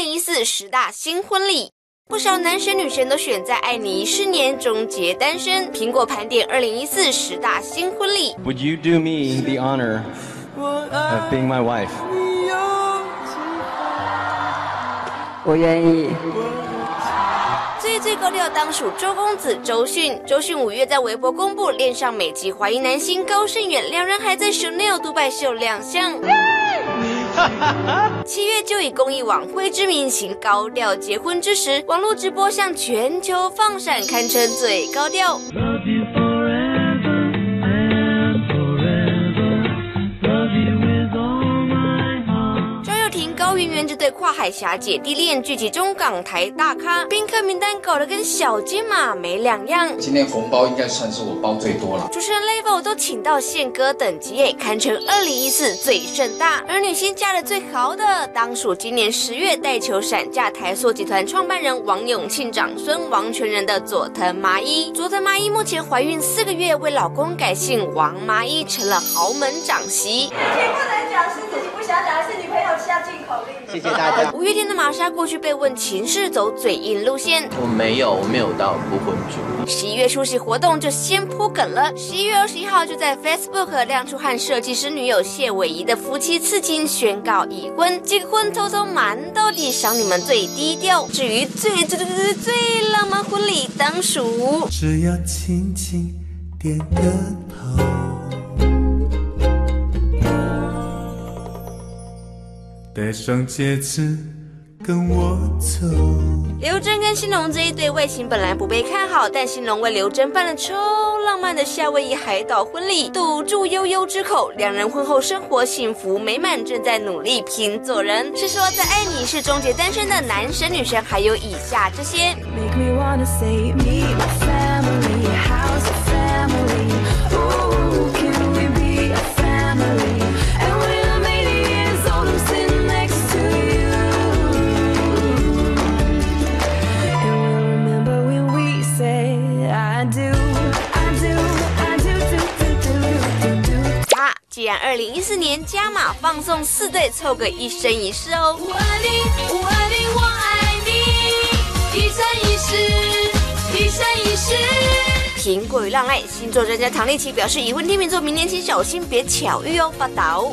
零一四十大新婚礼。不少男神女神都选在爱你一世年终结单身。苹果盘点二零一四十大新婚礼。Would you do me the honor of being my wife？我愿意。最最高调当属周公子周迅。周迅五月在微博公布恋上美籍华裔男星高胜远，两人还在 Chanel 独白秀亮相。七月就以公益晚会之名行高调结婚之时，网络直播向全球放闪，堪称最高调。圆圆这对跨海峡姐弟恋，聚集中港台大咖，宾客名单搞得跟小金马没两样。今天红包应该算是我包最多了。主持人 Level 都请到宪哥等级，堪称二零一四最盛大。而女星嫁的最豪的，当属今年十月带球闪嫁台塑集团创办人王永庆长孙王全仁的佐藤麻衣。佐藤麻衣目前怀孕四个月，为老公改姓王麻衣，成了豪门长媳。不能讲是自己不想讲，还是女朋友下进口令？谢谢大家。五月天的玛莎过去被问情事走嘴硬路线，我没有，我没有到不婚族。十一月出席活动就先铺梗了。十一月二十一号就在 Facebook 亮出和设计师女友谢伟仪的夫妻刺青，宣告已婚。结婚偷偷瞒到底，赏你们最低调。至于最最最最最浪漫婚礼，当属只要轻轻点个头。戴上戒指，跟我走。刘真跟新龙这一对外形本来不被看好，但新龙为刘真办了超浪漫的夏威夷海岛婚礼，堵住悠悠之口。两人婚后生活幸福美满，正在努力拼做人。是说在爱你是终结单身的男神女神，还有以下这些。既然二零一四年加码放送四对，凑个一生一世哦！我爱你，我爱你，我爱你，一生一世，一生一世。苹果与浪爱星座专家唐立奇表示，已婚天秤座明年请小心别巧遇哦！报道。